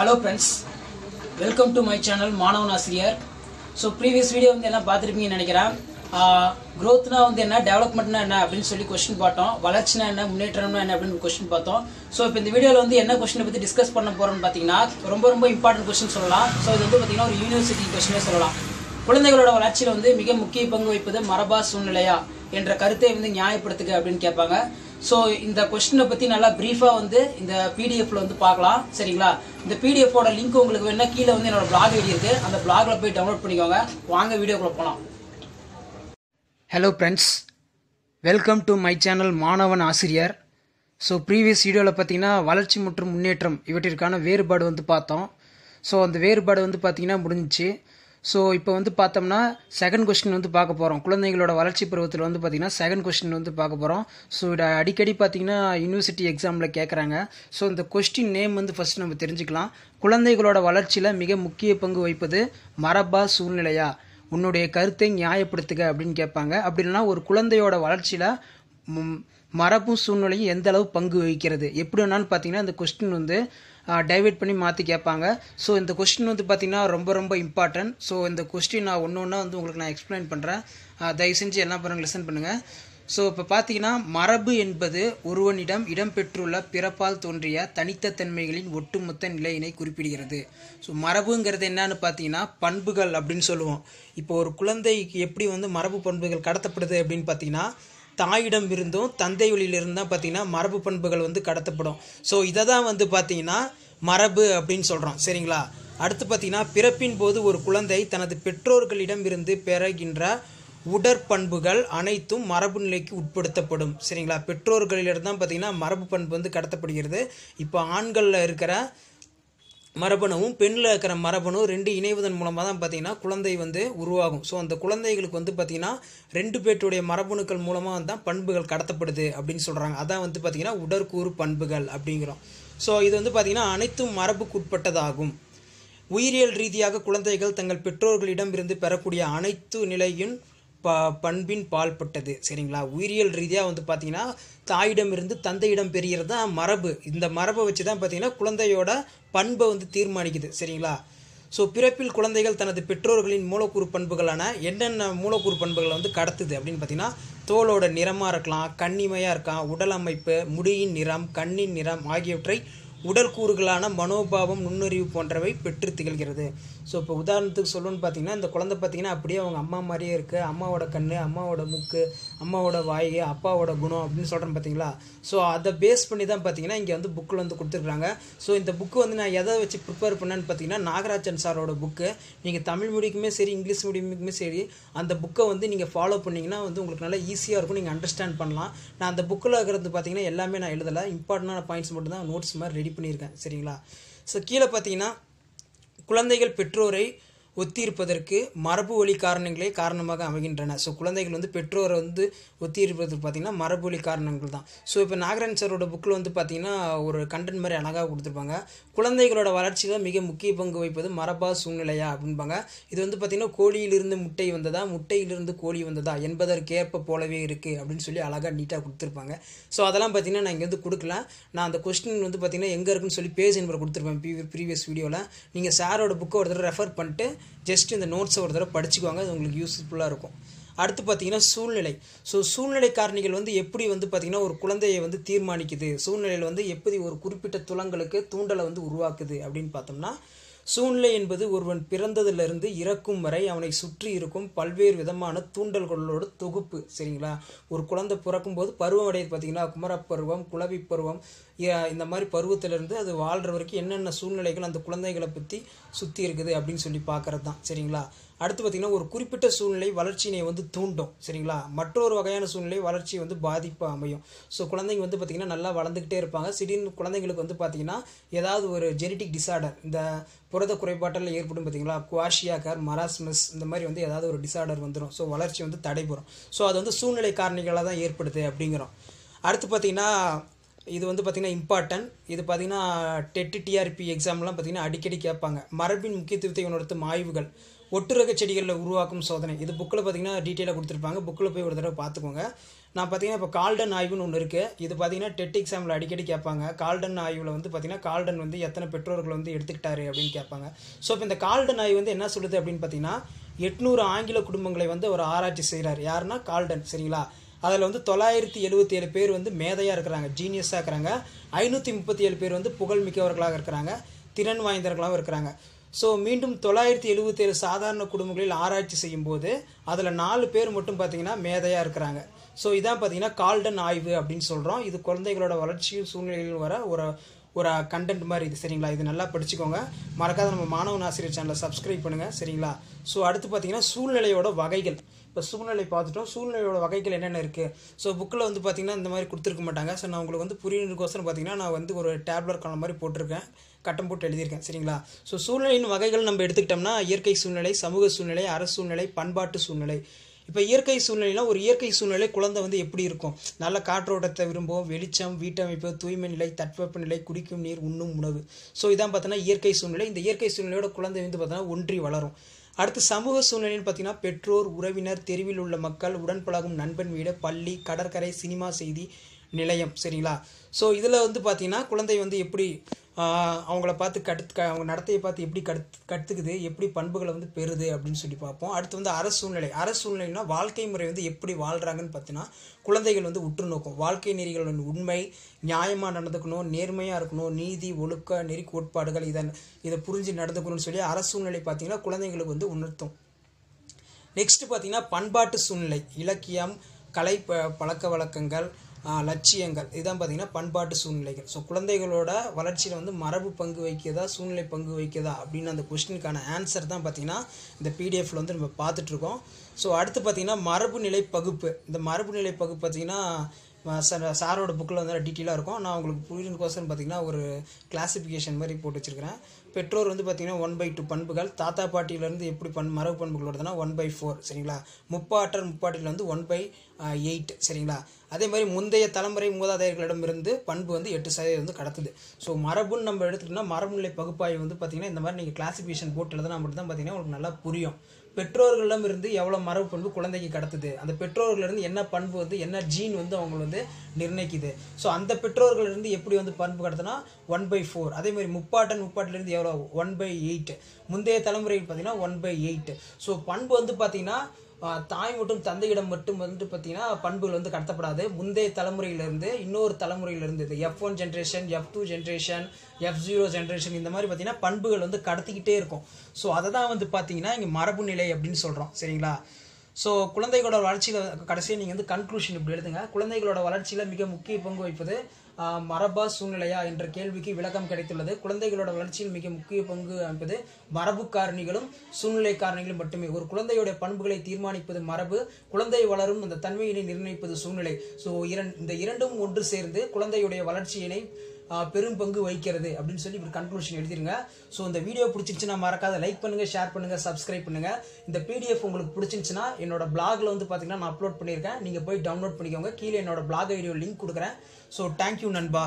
Hello friends welcome to my channel மாணவன் ஆசிரியர் so previous video வந்து என்ன பார்த்துருப்பீங்கன்னு நினைக்கிறேன். க்ரோத்னா வந்து என்ன டெவலப்மெண்ட்னா என்ன அப்படின்னு சொல்லி கொஸ்டின் பார்த்தோம். வளர்ச்சினா என்ன முன்னேற்றம்னா என்ன அப்படின்னு கொஸ்டின் பார்த்தோம். ஸோ இப்போ இந்த வீடியோவில் வந்து என்ன கொஸ்டினை பற்றி டிஸ்கஸ் பண்ண போகிறோம்னு பார்த்தீங்கன்னா ரொம்ப ரொம்ப இம்பார்ட்டன்ட் கொஸ்டின் சொல்லலாம். ஸோ இது வந்து பார்த்தீங்கன்னா ஒரு யூனிவர்சிட்டி கொஸ்டினே சொல்லலாம். குழந்தைகளோட வளர்ச்சியில் வந்து மிக முக்கிய பங்கு வகிப்பது மரபா சூழ்நிலையா என்ற கருத்தை வந்து நியாயப்படுத்துக அப்படின்னு கேட்பாங்க. ஸோ இந்த கொஸ்டினை பற்றி நல்லா ப்ரீஃபாக வந்து இந்த பிடிஎஃப்ல வந்து பார்க்கலாம். சரிங்களா? இந்த பிடிஎஃபோட லிங்க் உங்களுக்கு வேணா கீழே வந்து என்னோட பிளாக் ஐடி இருக்குது அந்த பிளாக்ல போய் டவுன்லோட் பண்ணிக்கோங்க. வாங்க வீடியோக்குள்ளே போகலாம் hello friends welcome to my channel மாணவன் ஆசிரியர். ஸோ ப்ரீவியஸ் வீடியோவில் பார்த்தீங்கன்னா வளர்ச்சி மற்றும் முன்னேற்றம் இவற்றிற்கான வேறுபாடு வந்து பார்த்தோம். ஸோ அந்த வேறுபாடு வந்து பார்த்தீங்கன்னா முடிஞ்சிச்சு. ஸோ இப்போ வந்து பார்த்தோம்னா செகண்ட் கொஸ்டின் வந்து பார்க்க போகிறோம் குழந்தைகளோட வளர்ச்சி பருவத்தில் வந்து பார்த்தீங்கன்னா செகண்ட் கொஸ்டின் வந்து பார்க்க போகிறோம் ஸோ இதை அடிக்கடி பார்த்தீங்கன்னா யூனிவர்சிட்டி எக்ஸாமில் கேட்குறாங்க ஸோ இந்த கொஸ்டின் நேம் வந்து ஃபஸ்ட் நம்ம தெரிஞ்சுக்கலாம். குழந்தைகளோட வளர்ச்சியில் மிக முக்கிய பங்கு வகிப்பது மரபா சூழ்நிலையா? உன்னுடைய கருத்தை நியாயப்படுத்துக அப்படின்னு கேட்பாங்க. அப்படி இல்லைனா ஒரு குழந்தையோட வளர்ச்சியில் மரபும் சூழ்நிலையும் எந்த அளவு பங்கு வகிக்கிறது? எப்படி வேணாலும் பார்த்தீங்கன்னா இந்த கொஸ்டின் வந்து டைவெர்ட் பண்ணி மாற்றி கேட்பாங்க. ஸோ இந்த கொஸ்டின் வந்து பார்த்தீங்கன்னா ரொம்ப ரொம்ப இம்பார்ட்டன்ட் ஸோ இந்த கொஸ்டின் நான் ஒன்று ஒன்றா வந்து உங்களுக்கு நான் எக்ஸ்பிளைன் பண்ணுறேன் தயவு செஞ்சு எல்லாம் பண்ணுங்க லிசன் பண்ணுங்கள் ஸோ இப்போ பார்த்தீங்கன்னா மரபு என்பது ஒருவனிடம் இடம்பெற்றுள்ள பிறப்பால் தோன்றிய தனித்த தன்மைகளின் ஒட்டுமொத்த நிலையினை குறிப்பிடுகிறது. ஸோ மரபுங்கிறது என்னன்னு பார்த்தீங்கன்னா பண்புகள் அப்படின்னு சொல்லுவோம். இப்போ ஒரு குழந்தைக்கு எப்படி வந்து மரபு பண்புகள் கடத்தப்படுது அப்படின்னு பார்த்தீங்கன்னா தாயிடம் இருந்தும் தந்தை வழியிலிருந்து தான் பார்த்தீங்கன்னா மரபு பண்புகள் வந்து கடத்தப்படும். ஸோ இதை தான் வந்து பார்த்தீங்கன்னா மரபு அப்படின்னு சொல்கிறோம் சரிங்களா? அடுத்து பார்த்தீங்கன்னா பிறப்பின் போது ஒரு குழந்தை தனது பெற்றோர்களிடம் இருந்து பெறுகின்ற உடற்பண்புகள் அனைத்தும் மரபு நிலைக்கு உட்படுத்தப்படும். சரிங்களா? பெற்றோர்களிலிருந்து தான் பார்த்தீங்கன்னா மரபு பண்பு வந்து கடத்தப்படுகிறது. இப்போ ஆண்களில் இருக்கிற மரபணுவும் பெண்ணில் இருக்கிற மரபணு ரெண்டு இணைவதன் மூலமாக தான் பார்த்தீங்கன்னா குழந்தை வந்து உருவாகும். ஸோ அந்த குழந்தைகளுக்கு வந்து பார்த்தீங்கன்னா ரெண்டு பேர்த்துடைய மரபணுக்கள் மூலமாக தான் பண்புகள் கடத்தப்படுது அப்படின்னு சொல்கிறாங்க அதான் வந்து பார்த்தீங்கன்னா உடற்கூறு பண்புகள் அப்படிங்கிறோம். ஸோ இது வந்து பார்த்தீங்கன்னா அனைத்தும் மரபுக்குட்பட்டதாகும். உயிரியல் ரீதியாக குழந்தைகள் தங்கள் பெற்றோர்களிடம் இருந்து பெறக்கூடிய அனைத்து நிலையும் ப பண்பின் பால்பட்டது சரிங்களா? உயிரியல் ரீதியாக வந்து பார்த்தீங்கன்னா தாயிடம் இருந்து தந்தையிடம் பெறுகிறது தான் மரபு. இந்த மரபை வச்சு தான் பார்த்தீங்கன்னா குழந்தையோட பண்பை வந்து தீர்மானிக்குது. சரிங்களா? ஸோ பிறப்பில் குழந்தைகள் தனது பெற்றோர்களின் மூலக்கூறு பண்புகளான என்னென்ன மூலக்கூறு பண்புகளை வந்து கடத்துது அப்படின்னு பார்த்தீங்கன்னா தோலோட நிறமாக இருக்கலாம் கண்ணிமையாக இருக்கலாம் உடல் அமைப்பு முடியின் நிறம் கண்ணின் நிறம் ஆகியவற்றை உடல் கூறுகளான மனோபாவம் நுண்ணறிவு போன்றவை பெற்று திகழ்கிறது. ஸோ இப்போ உதாரணத்துக்கு சொல்லணும்னு பார்த்தீங்கன்னா இந்த குழந்தை பார்த்தீங்கன்னா அப்படியே அவங்க அம்மா மாதிரியே இருக்குது அம்மாவோட கண் அம்மாவோட மூக்கு அம்மாவோட வாய் அப்பாவோட குணம் அப்படின்னு சொல்கிறேன் பார்த்தீங்களா ஸோ அதை பேஸ் பண்ணி தான் பார்த்தீங்கன்னா இங்கே வந்து புக்கில் வந்து கொடுத்துருக்குறாங்க. ஸோ இந்த புக்கு வந்து நான் எதை வச்சு ப்ரிப்பேர் பண்ணேன்னு பார்த்தீங்கன்னா நாகராஜன் சாரோட புக்கு நீங்கள் தமிழ் மீடியக்குமே சரி இங்கிலீஷ் மீடியமுக்குமே சரி அந்த புக்கை வந்து நீங்கள் ஃபாலோ பண்ணிங்கன்னா வந்து உங்களுக்கு நல்லா ஈஸியாக இருக்கும். நீங்கள் அண்டர்ஸ்டாண்ட் பண்ணலாம். நான் அந்த புக்கில் இருக்கிறது பார்த்தீங்கன்னா எல்லாமே நான் எழுதலை. இம்பார்ட்டண்டான பாயிண்ட்ஸ் மட்டும் தான் நோட்ஸ் மாதிரி ரெடி பண்ணியிருக்கேன். சரிங்களா? ஸோ கீழே பார்த்தீங்கன்னா குழந்தைகள் பெற்றோரை ஒத்தியிருப்பதற்கு மரபு வழி காரணங்களே காரணமாக அமைகின்றன. ஸோ குழந்தைகள் வந்து பெற்றோரை வந்து ஒத்தியிருப்பதற்கு பார்த்தீங்கன்னா மரபு வழி காரணங்கள் தான். ஸோ இப்போ நாகரன் சாரோட புக்கில் வந்து பார்த்திங்கன்னா ஒரு கண்டென்ட் மாதிரி அழகாக கொடுத்துருப்பாங்க. குழந்தைகளோட வளர்ச்சியில் மிக முக்கிய பங்கு வகிப்பது மரபா சூழ்நிலையா அப்படின்பாங்க இது வந்து பார்த்திங்கன்னா கோழியிலிருந்து முட்டை வந்ததா முட்டையிலிருந்து கோழி வந்ததா என்பதற்கேற்ப போலவே இருக்குது அப்படின்னு சொல்லி அழகாக நீட்டாக கொடுத்துருப்பாங்க. ஸோ அதெல்லாம் பார்த்தீங்கன்னா நான் இங்கே வந்து கொடுக்கல நான் அந்த கொஸ்டின் வந்து பார்த்தீங்கன்னா எங்கே இருக்குன்னு சொல்லி பேஜ் நம்பர் கொடுத்துருப்பேன். ப்ரீவியஸ் வீடியோவில் நீங்கள் சாரோட புக்கை ஒருத்தர் ரெஃபர் பண்ணிட்டு ஜஸ்ட் இந்த நோட்ஸை ஒரு தடவை படிச்சுக்குவாங்க அது உங்களுக்கு யூஸ்ஃபுல்லாக இருக்கும். அடுத்து பார்த்தீங்கன்னா சூழ்நிலை. ஸோ சூழ்நிலை காரணிகள் வந்து எப்படி வந்து பார்த்திங்கன்னா ஒரு குழந்தையை வந்து தீர்மானிக்குது? சூழ்நிலையில் வந்து எப்படி ஒரு குறிப்பிட்ட துலங்களுக்கு தூண்டலை வந்து உருவாக்குது அப்படின்னு பார்த்தோம்னா சூழ்நிலை என்பது ஒருவன் பிறந்ததிலிருந்து இறக்கும் வரை அவனை சுற்றி இருக்கும் பல்வேறு விதமான தூண்டல்களோட தொகுப்பு சரிங்களா? ஒரு குழந்தை பிறக்கும்போது பருவம் அடையுது பார்த்தீங்கன்னா குமரப்பருவம் குளவி பருவம் இந்த மாதிரி பருவத்திலிருந்து அது வாழ்கிற வரைக்கும் என்னென்ன சூழ்நிலைகள் அந்த குழந்தைகளை பற்றி சுற்றி இருக்குது அப்படின்னு சொல்லி பார்க்கறது தான் சரிங்களா? அடுத்து பார்த்தீங்கன்னா ஒரு குறிப்பிட்ட சூழ்நிலை வளர்ச்சியினை வந்து தூண்டும் சரிங்களா? மற்றொரு வகையான சூழ்நிலை வளர்ச்சி வந்து பாதிப்பு அமையும். ஸோ குழந்தைங்க வந்து பார்த்திங்கன்னா நல்லா வளர்ந்துக்கிட்டே இருப்பாங்க. திடீர்னு குழந்தைங்களுக்கு வந்து பார்த்திங்கன்னா ஏதாவது ஒரு ஜெனட்டிக் டிசார்டர் இந்த புரத குறைபாட்டில் ஏற்படும் பார்த்தீங்களா? குவாஷியாக்கர் மராஸ்மஸ் இந்த மாதிரி வந்து ஏதாவது ஒரு டிசார்டர் வந்துடும் ஸோ வளர்ச்சி வந்து தடைபெறும். ஸோ அது வந்து சூழ்நிலை காரணிகளாக தான் ஏற்படுது அப்படிங்கிறோம். அடுத்து பார்த்திங்கன்னா இது வந்து பார்த்திங்கன்னா இம்பார்ட்டன்ட் இது பார்த்திங்கன்னா டெட்டு டிஆர்பி எக்ஸாம்லாம் பார்த்திங்கன்னா அடிக்கடி கேட்பாங்க. மரபின் முக்கியத்துவத்தை உணர்த்தும் ஆய்வுகள். ஒட்டுரக செடிகளில் உருவாக்கும் சோதனை. இது புக்கில் பார்த்தீங்கன்னா டீட்டெயிலாக கொடுத்துருப்பாங்க. புக்கில் போய் ஒரு தடவை பார்த்துக்கோங்க நான் பார்த்தீங்கன்னா இப்போ கால்டன் ஆய்வுன்னு ஒன்று இருக்குது இது பார்த்தீங்கன்னா டெட் எக்ஸாமில் அடிக்கடி கேட்பாங்க. கால்டன் ஆய்வில் வந்து பார்த்தீங்கன்னா கால்டன் வந்து எத்தனை பெற்றோர்கள் வந்து எடுத்துக்கிட்டாரு அப்படின்னு கேட்பாங்க. ஸோ இப்போ இந்த கால்டன் ஆய்வு வந்து என்ன சொல்லுது அப்படின்னு பார்த்தீங்கன்னா எட்நூறு ஆங்கில குடும்பங்களை வந்து ஒரு ஆராய்ச்சி செய்கிறார் யாருன்னா கால்டன் சரிங்களா? அதில் வந்து தொள்ளாயிரத்தி எழுபத்தி ஏழு பேர் வந்து மேதையாக இருக்கிறாங்க ஜீனியஸாக இருக்கிறாங்க. ஐநூற்றி முப்பத்தி ஏழு பேர் வந்து புகழ் மிக்கவர்களாக இருக்கிறாங்க திறன் வாய்ந்தவர்களாகவும் இருக்கிறாங்க. ஸோ மீண்டும் தொள்ளாயிரத்தி எழுபத்தேழு சாதாரண குடும்பங்களில் ஆராய்ச்சி செய்யும்போது அதில் நாலு பேர் மட்டும் பார்த்தீங்கன்னா மேதையாக இருக்கிறாங்க. ஸோ இதான் பார்த்தீங்கன்னா கால்டன் ஆய்வு அப்படின்னு சொல்கிறோம் இது குழந்தைகளோட வளர்ச்சியும் சூழ்நிலையில் வர ஒரு ஒரு கண்டென்ட் மாதிரி இது சரிங்களா? இது நல்லா படிச்சுக்கோங்க. மறக்காத நம்ம மாணவன் ஆசிரியர் சேனலை சப்ஸ்கிரைப் பண்ணுங்கள் சரிங்களா? ஸோ அடுத்து பார்த்தீங்கன்னா சூழ்நிலையோட வகைகள். இப்போ சூழ்நிலை பார்த்துட்டோம். சூழ்நிலையோட வகைகள் என்னென்ன இருக்குது ஸோ புக்கில் வந்து பார்த்தீங்கன்னா இந்த மாதிரி கொடுத்துருக்க மாட்டாங்க. ஸோ நான் உங்களுக்கு வந்து புரியணுக்கோசரம் பார்த்தீங்கன்னா நான் வந்து ஒரு டேப்லெட் காலம் மாதிரி போட்டிருக்கேன். கட்டம் போட்டு எழுதியிருக்கேன் சரிங்களா? ஸோ சூழ்நிலையின் வகைகள் நம்ம எடுத்துக்கிட்டோம்னா இயற்கை சூழ்நிலை சமூக சூழ்நிலை அரசு சூழ்நிலை பண்பாட்டு சூழ்நிலை. இப்போ இயற்கை சூழ்நிலைனா ஒரு இயற்கை சூழ்நிலை குழந்தை வந்து எப்படி இருக்கும்? நல்ல காற்றோட்டத்தை விரும்பும் வெளிச்சம் வீட்டமைப்பு தூய்மை நிலை தட்பவெப்ப நிலை குடிக்கும் நீர் உண்ணும் உணவு. ஸோ இதான் பார்த்தோன்னா இயற்கை சூழ்நிலை. இந்த இயற்கை சூழ்நிலையோட குழந்தை வந்து பார்த்தோன்னா ஒன்றி வளரும். அடுத்து சமூக சூழ்நிலைன்னு பார்த்தீங்கன்னா பெற்றோர் உறவினர் தெருவில் உள்ள மக்கள் உடன் பழகும் நண்பன் வீடு பள்ளி கடற்கரை சினிமா செய்தி நிலையம் சரிங்களா? ஸோ இதில் வந்து பார்த்தீங்கன்னா குழந்தை வந்து எப்படி அவங்கள பார்த்து கடுத்து க- அவங்க நடத்தையை பார்த்து எப்படி கடுத்து கற்றுக்குது எப்படி பண்புகளை வந்து பெறுது அப்படின்னு சொல்லி பார்ப்போம். அடுத்து வந்து அரசு சூழ்நிலை. அரசு சூழ்நிலைனா வாழ்க்கை முறை வந்து எப்படி வாழ்கிறாங்கன்னு பார்த்தீங்கன்னா குழந்தைகள் வந்து உற்று நோக்கும் வாழ்க்கை நெறிகளின் உண்மை நியாயமாக நடந்துக்கணும் நேர்மையாக இருக்கணும் நீதி ஒழுக்க நெறி கோட்பாடுகள் இதை இதை புரிஞ்சு நடந்துக்கணும்னு சொல்லி அரசு சூழ்நிலை பார்த்தீங்கன்னா குழந்தைங்களுக்கு வந்து உணர்த்தும். நெக்ஸ்ட் பார்த்தீங்கன்னா பண்பாட்டு சூழ்நிலை. இலக்கியம் கலை ப- பழக்க வழக்கங்கள் லட்சியங்கள். இதுதான் பார்த்தீங்கன்னா பண்பாட்டு சூழ்நிலைகள். ஸோ குழந்தைகளோட வளர்ச்சியில் வந்து மரபு பங்கு வைக்கதா சூழ்நிலை பங்கு வைக்கதா அப்படின்னு அந்த கொஸ்டினுக்கான ஆன்சர் தான் பார்த்தீங்கன்னா இந்த பிடிஎஃப்ல வந்து நம்ம பார்த்துட்ருக்கோம் ஸோ அடுத்து பார்த்தீங்கன்னா மரபு நிலை பகுப்பு. இந்த மரபு நிலை பகுப்பு பார்த்தீங்கன்னா சார் சாரோட புக்கில் வந்து டீட்டெயிலாக இருக்கும். நான் உங்களுக்கு புரியுறதுக்கோசரம் பார்த்தீங்கன்னா ஒரு கிளாசிஃபிகேஷன் மாதிரி போட்டு வச்சுருக்கிறேன். பெற்றோர் வந்து பார்த்தீங்கன்னா ஒன் பை டூ பண்புகள். தாத்தா பாட்டியிலேருந்து எப்படி பண் மரபு பண்புகள் வருதுன்னா ஒன் பை ஃபோர் சரிங்களா? முப்பாற்றர் முப்பாட்டியில் வந்து ஒன் பை எயிட் சரிங்களா? அதே மாதிரி முந்தைய தலைமுறை மூதாதையர்களிடமிருந்து பண்பு வந்து எட்டு சதவீதம் வந்து கடத்துது. ஸோ மரபுன்னு நம்ம எடுத்துக்கிட்டோம்னா மரபுநிலை பகுப்பாய்வு வந்து பார்த்தீங்கன்னா இந்த மாதிரி நீங்கள் கிளாசிஃபிகேஷன் போட்டு எழுதுனா மட்டும் தான் பார்த்தீங்கன்னா உங்களுக்கு நல்லா புரியும். பெற்றோர்களிடம் இருந்து எவ்வளோ மரபு பண்பு குழந்தைக்கு கடத்துது? அந்த பெற்றோர்களிருந்து என்ன பண்பு வந்து என்ன ஜீன் வந்து அவங்க வந்து நிர்ணயிக்குது? ஸோ அந்த பெற்றோர்களிருந்து எப்படி வந்து பண்பு கடத்துனா ஒன் பை ஃபோர் அதே மாதிரி முப்பாட்டன் முப்பாட்டிலிருந்து எவ்வளோ ஒன் பை எயிட் முந்தைய தலைமுறைக்கு பார்த்தீங்கன்னா ஒன் பை எயிட் ஸோ பண்பு வந்து பார்த்தீங்கன்னா தாய் மற்றும் தந்தையிடம் மட்டும் வந்து பார்த்தீங்கன்னா பண்புகள் வந்து கடத்தப்படாது. முந்தைய தலைமுறையிலிருந்து இன்னொரு தலைமுறையிலிருந்து இந்த F one generation F two generation F zero generation இந்த மாதிரி பார்த்தீங்கன்னா பண்புகள் வந்து கடத்திக்கிட்டே இருக்கும். ஸோ அதை தான் வந்து பார்த்தீங்கன்னா இங்கே மரபு நிலை அப்படின்னு சொல்கிறோம் சரிங்களா? ஸோ குழந்தைகளோட வளர்ச்சியில் கடைசியாக நீங்கள் வந்து கன்க்ளூஷன் இப்படி எழுதுங்க. குழந்தைகளோட வளர்ச்சியில் மிக முக்கிய பங்கு வகிப்பது மரபா சூழ்நிலையா என்ற கேள்விக்கு விளக்கம் கிடைத்துள்ளது. குழந்தைகளோட வளர்ச்சியில் மிக முக்கிய பங்கு என்பது மரபு காரணிகளும் சூழ்நிலை காரணிகளும் மட்டுமே. ஒரு குழந்தையுடைய பண்புகளை தீர்மானிப்பது மரபு குழந்தை வளரும் அந்த தன்மையினை நிர்ணயிப்பது சூழ்நிலை. ஸோ இரண் இந்த இரண்டும் ஒன்று சேர்ந்து குழந்தையுடைய வளர்ச்சியினை பெரும் பங்கு வகிக்கிறது அப்படின்னு சொல்லி இப்படி கன்க்ளூஷன் எழுதிருங்க ஸோ இந்த வீடியோ பிடிச்சிருச்சுன்னா மறக்காத லைக் பண்ணுங்கள் ஷேர் பண்ணுங்கள் சப்ஸ்கிரைப் பண்ணுங்கள் இந்த பிடிஎஃப் உங்களுக்கு பிடிச்சிருந்துச்சுன்னா என்னோட பிளாகில் வந்து பார்த்தீங்கன்னா நான் அப்லோட் பண்ணியிருக்கேன். நீங்கள் போய் டவுன்லோட் பண்ணிக்கோங்க. கீழே என்னோட பிளாக் வீடியோ லிங்க் கொடுக்குறேன். ஸோ தேங்க்யூ நண்பா.